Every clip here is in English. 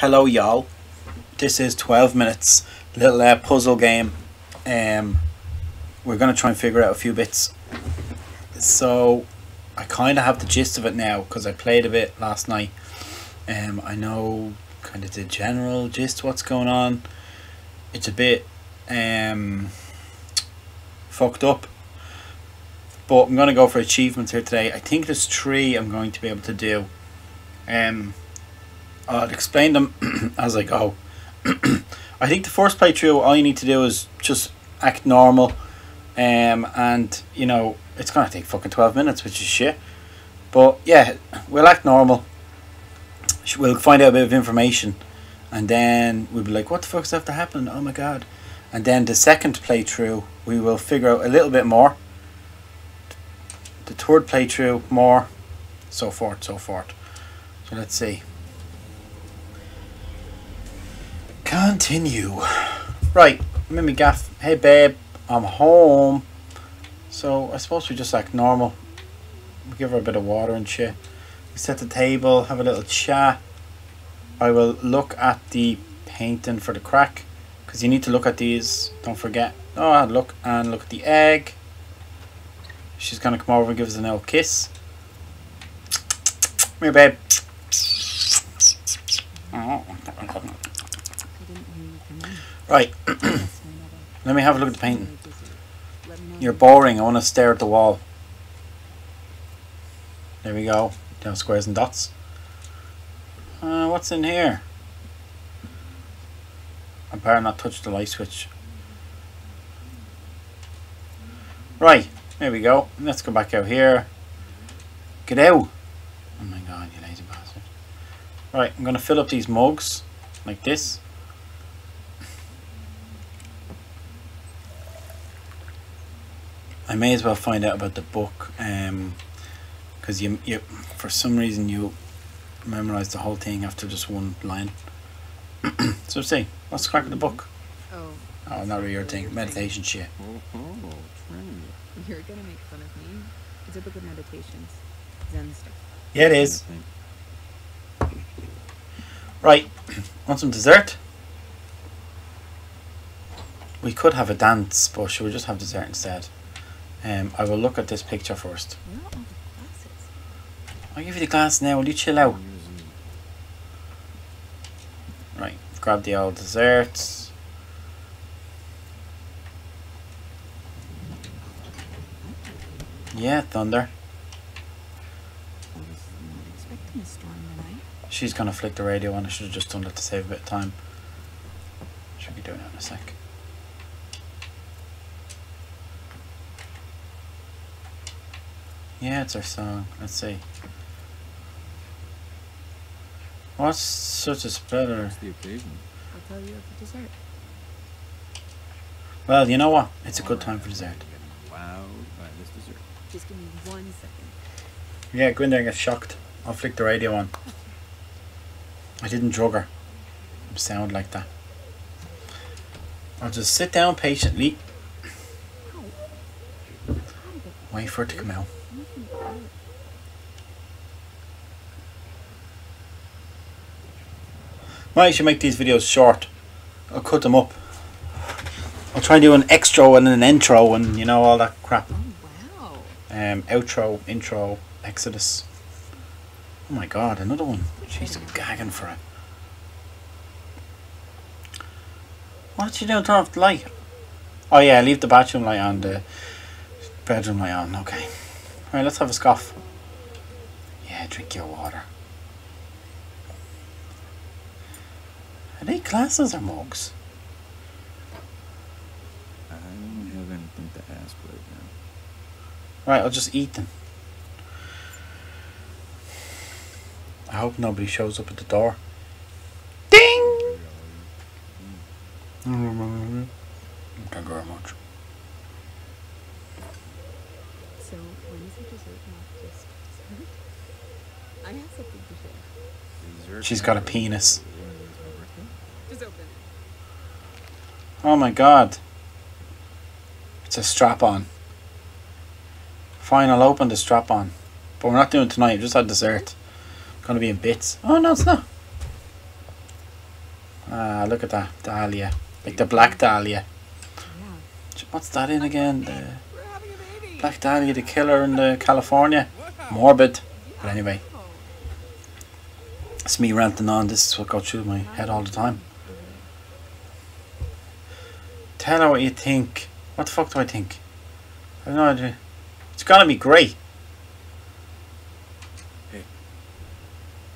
Hello, y'all. This is 12 minutes. Little uh, puzzle game. Um, we're going to try and figure out a few bits. So, I kind of have the gist of it now because I played a bit last night. Um, I know kind of the general gist what's going on. It's a bit um, fucked up. But I'm going to go for achievements here today. I think there's three I'm going to be able to do. Um, I'll explain them as I go. I think the first playthrough, all you need to do is just act normal. Um, and, you know, it's going to take fucking 12 minutes, which is shit. But, yeah, we'll act normal. We'll find out a bit of information. And then we'll be like, what the fuck's to happen? Oh my god. And then the second playthrough, we will figure out a little bit more. The third playthrough, more. So forth, so forth. So let's see. Continue. Right, Mimi Gaff. Hey babe, I'm home. So I suppose we just act normal. We give her a bit of water and shit. We set the table, have a little chat. I will look at the painting for the crack. Because you need to look at these. Don't forget. Oh, look and look at the egg. She's going to come over and give us an little kiss. Come here, babe. Right. Let me have a look at the painting. You're boring. I want to stare at the wall. There we go. Down squares and dots. Uh, what's in here? I better not touch the light switch. Right. There we go. Let's go back out here. Get out. Oh my god, you lazy bastard. Right, I'm going to fill up these mugs like this. I may as well find out about the book um because you, you for some reason you memorize the whole thing after just one line. So say what's the crack of the book? Oh, oh not really your thing meditation shit. You're gonna make fun of me. It's a book of meditations, Zen stuff. yeah it is. Right want some dessert? We could have a dance but should we just have dessert instead um, I will look at this picture first Where are all the glasses? I'll give you the glass now will you chill out Right, grab the old desserts. Yeah, Thunder. I was not expecting a storm tonight. She's gonna flick the radio on. I should have just done that to save a bit of time. Should be doing it in a sec. Yeah, it's our song. Let's see. What's such a spreader? What's the occasion? I'll tell you at the dessert. Well, you know what? It's a good time for dessert. Getting wowed by this dessert. Just give me one second. Yeah, go in there and get shocked. I'll flick the radio on. I didn't drug her. Sound like that. I'll just sit down patiently, wait for it to come out. Nothing else. I should make these videos short. I'll cut them up. I'll try and do an extra and an intro and you know all that crap. Oh, wow. Um, outro, intro, Exodus. Oh my god, another one. She's gagging for it. What you doing? Turn off the light. Oh yeah, leave the bathroom light on, the bedroom light on. Okay. Alright, let's have a scoff. Yeah, drink your water. Are they glasses or mugs? I don't have anything to ask right now. Right, I'll just eat them. I hope nobody shows up at the door. Ding! Thank you very much. So, when is the dessert not just dessert? I have something to share. Dessert She's got a penis. Yeah, it's my birthday. Just open it. Oh my god. It's a strap on. Fine, I'll open the strap on. But we're not doing tonight, we just had dessert. Gonna be in bits. Oh no, it's not. Ah, look at that dahlia, like the black dahlia. What's that in again? The black dahlia, the killer in the California. Morbid. But anyway, it's me ranting on. This is what goes through my head all the time. Tell her what you think. What the fuck do I think? I have no idea. It's gonna be great.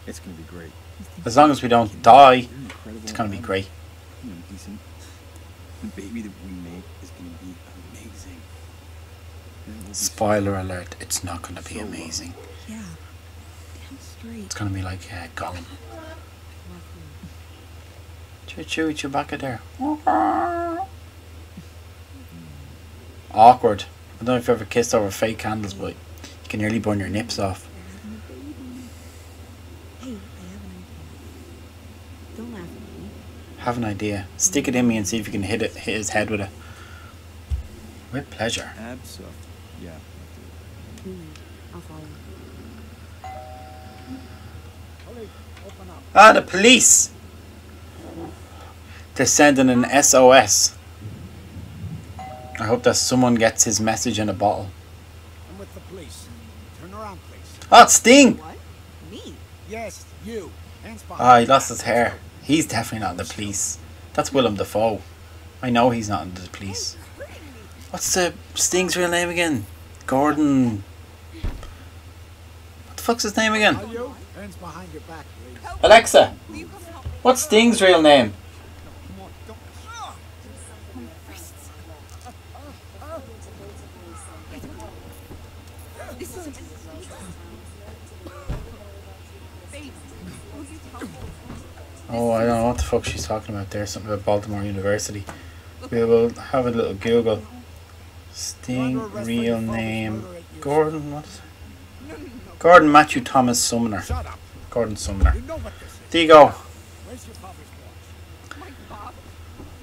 It's gonna be great. As long as we don't die, it's gonna be great. Decent. The baby that we make is gonna be amazing. And it will be Spoiler alert, it's not gonna be amazing. Yeah. Damn straight. It's gonna be like uh, Gollum. Lovely. Choo choo, Chewbacca there. Awkward. I don't know if you've ever kissed over fake candles, but you can nearly burn your nips off. We're having a baby. Hey, I have an idea. Don't laugh at me. Have an idea. Stick it in me and see if you can hit it, hit his head with it. With pleasure. Abso. Yeah. Hmm. I'll follow. Ah, the police! They're sending an SOS. I hope that someone gets his message in a bottle. I'm with the police. Turn around, please. Oh, it's Sting! What? Me? Yes, you. Hands behind. Ah, he lost his hair. He's definitely not in the police. That's Willem Dafoe. I know he's not in the police. What's the Sting's real name again? Gordon. What the fuck's his name again? Are you? Hands behind your back, please. Alexa. What's Sting's real name? Talking about there. Something about Baltimore University. We will have a little Google. Sting real name. Gordon, what is it? No, no, no. Gordon Matthew Thomas Sumner. Gordon Sumner. You know what this is. There you go. Where's your father's watch? My Bob,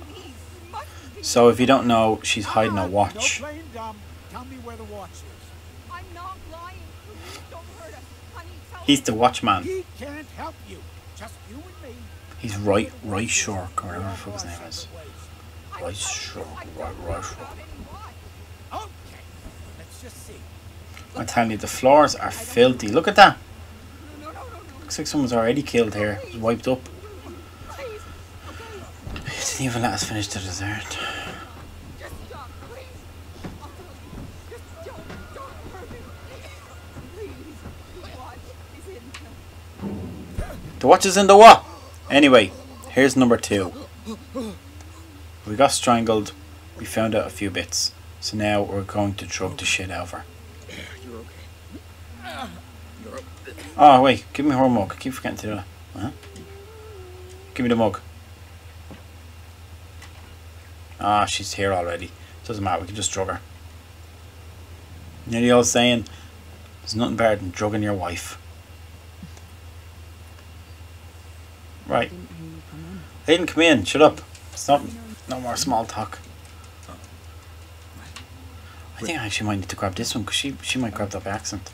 please, you must be. So if you don't know, she's hiding a watch. playing dumb. Tell me where the watch is. I'm not lying. Please don't hurt us. Honey, tell He's the watchman. He can't help you. Just you and me. He's right, right shark, or whatever the fuck his name is. Right I right, right see. I'm telling you, the floors are filthy. Look at that. Looks like someone's already killed here. Wiped up. Didn't even let us finish the dessert. Tell. The watch is in the what? Anyway, here's number two. We got strangled. We found out a few bits. So now we're going to drug the shit okay. Oh, wait. Give me her mug. I keep forgetting to do that. Huh? Give me the mug. Ah, she's here already. Doesn't matter. We can just drug her. You know the old saying? There's nothing better than drugging your wife. Right. Didn't come in. I didn't come in. Shut up. Stop. No more small talk. Oh. I think I actually might need to grab this one because she, she might grab that by accident.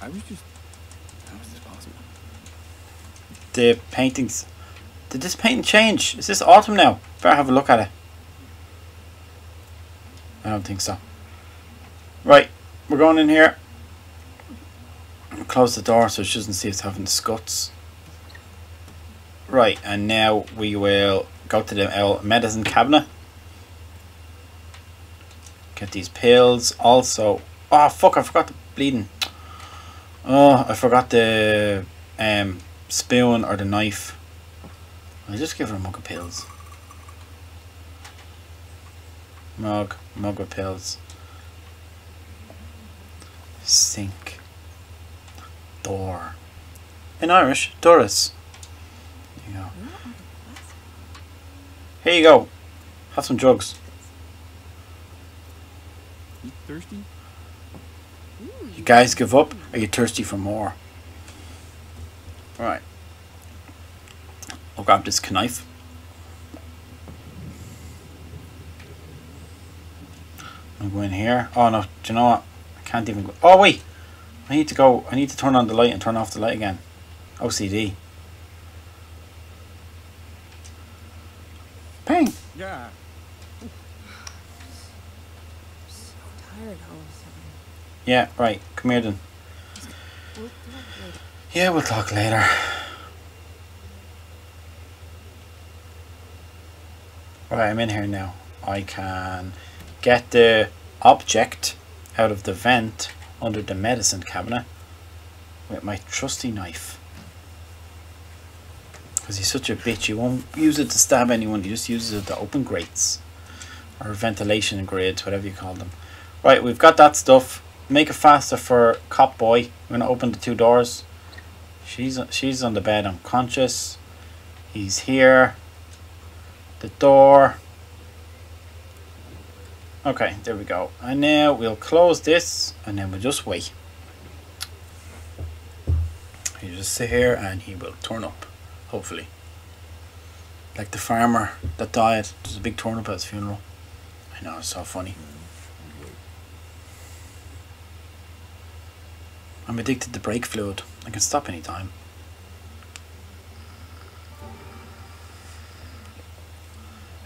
I was just. How is this possible? The paintings. Did this painting change? Is this autumn now? Better have a look at it. I don't think so. Right, we're going in here. Close the door so she doesn't see us having scuts. Right, and now we will go to the medicine cabinet. Get these pills. Also, oh fuck! I forgot the bleeding. Oh, I forgot the um spoon or the knife. I'll just give her a mug of pills. Mug, mug of pills. Sink. Door. In Irish, Doris. There you go. Here you go. Have some drugs. You thirsty? You guys give up? Are you thirsty for more? Alright. I'll grab this knife. I'm going here. Oh no, do you know what? I can't even go. Oh wait! I need to go. I need to turn on the light and turn off the light again. OCD. Bang! Yeah. so tired all of a sudden. Yeah, right. Come here then. We'll. Yeah, we'll talk later. Right, I'm in here now. I can get the object out of the vent under the medicine cabinet with my trusty knife. Because he's such a bitch, he won't use it to stab anyone, he just uses it to open grates. Or ventilation grids, whatever you call them. Right, we've got that stuff. Make it faster for Cop Boy. I'm going to open the two doors. She's she's on the bed unconscious. He's here. The door. Okay, there we go. And now we'll close this and then we'll just wait. You just sit here and he will turn up, hopefully. Like the farmer that died. There's a big turn up at his funeral. I know, it's so funny. I'm addicted to brake fluid. I can stop anytime.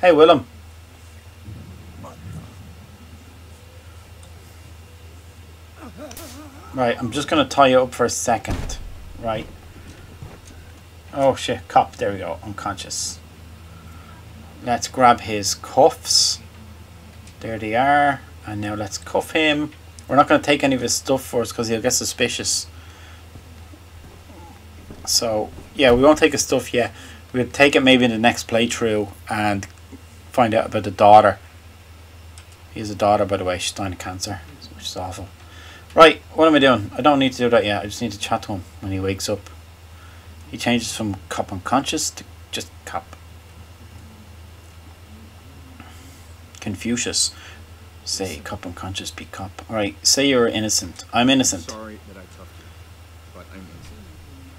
Hey, Willem. Right, I'm just gonna tie you up for a second. Right. Oh shit, cop, there we go, unconscious. Let's grab his cuffs. There they are. And now let's cuff him. We're not going to take any of his stuff for us because he'll get suspicious. So, yeah, we won't take his stuff yet. We'll take it maybe in the next playthrough and find out about the daughter. He has a daughter, by the way. She's dying of cancer, which is awful. Right, what am I doing? I don't need to do that yet. I just need to chat to him when he wakes up. He changes from cop unconscious to just cop. Confucius. Say cop unconscious, be cop. Alright, say you're innocent. I'm innocent. Sorry that I toughed you, but I'm innocent.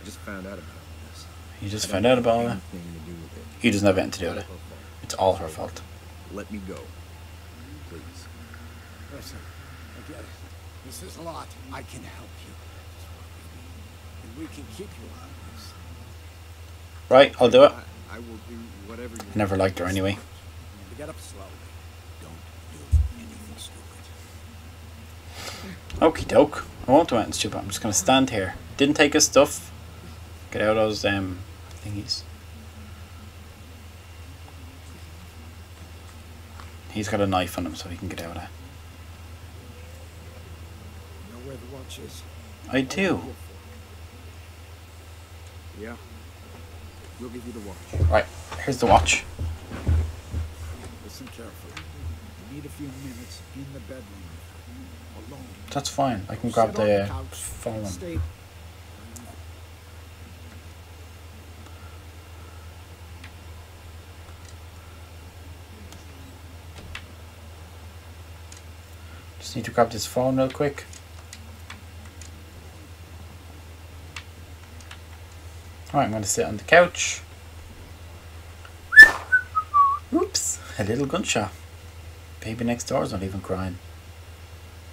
I just found out about all this. You just I found out about it. anything to do with it. He doesn't have anything to do with it. It's all her fault. Let me go, please. Listen, I get it. This is a lot. I can help you. Just work with me, and we can keep you out of this. Right, I'll do it. I, will do whatever you never liked her anyway. Get up slowly. Don't do anything stupid. Okie doke. I won't do anything stupid. I'm just gonna stand here. Didn't take his stuff. Get out those um thingies. He's got a knife on him so he can get out of it. You know where the watch is? I do. Yeah. We'll give you the watch. Right, here's the watch. Listen carefully. You need a few minutes in the bedroom. Alone. That's fine. I can grab the the phone. Just need to grab this phone real quick. Alright, I'm going to sit on the couch. Oops, a little gunshot. Baby next door is not even crying.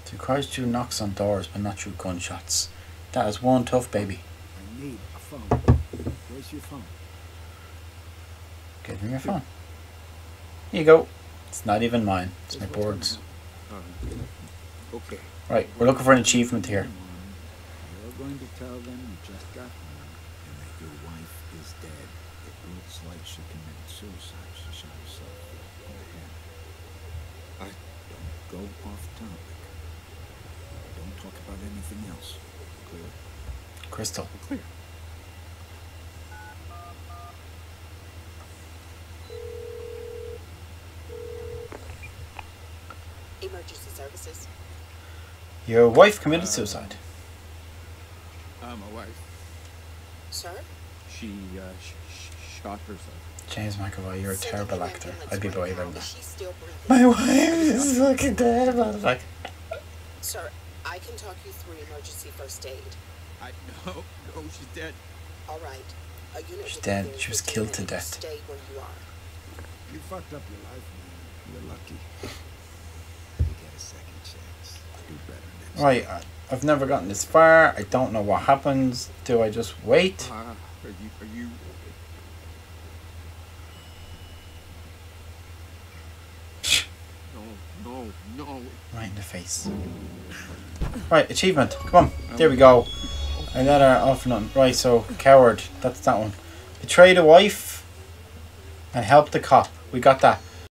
She cries through knocks on doors, but not through gunshots. That is one tough baby. I need a phone. Where's your phone? Give me your phone. Here you go. It's not even mine. It's my board's. Okay. Right, we're looking for an achievement here. You're going to tell them you just got home and that your wife is dead. It looks like she committed suicide. She shot herself in the head. I don't go off topic. Don't talk about anything else. Clear? Crystal. Clear. Emergency services. Your wife committed suicide. Uh, my wife. Sir? She, uh, sh- sh- shot herself. James McAvoy, you're a Send terrible an actor. I'd be right brave now. than that. Is she still breathing? My wife is fucking dead, Like, Sir, I can talk you through emergency first aid. I, no, no, she's dead. All right. A unit She's dead. She was killed to death. Stay where you are. You fucked up your life, man. You're lucky. You get a second chance. Do better next right, I- I've never gotten this far. I don't know what happens. Do I just wait? Uh, are you, are you... No, no, no. Right in the face. Right, achievement. Come on. There we go. Another off nothing. Right, so coward. That's that one. Betray the wife and help the cop. We got that.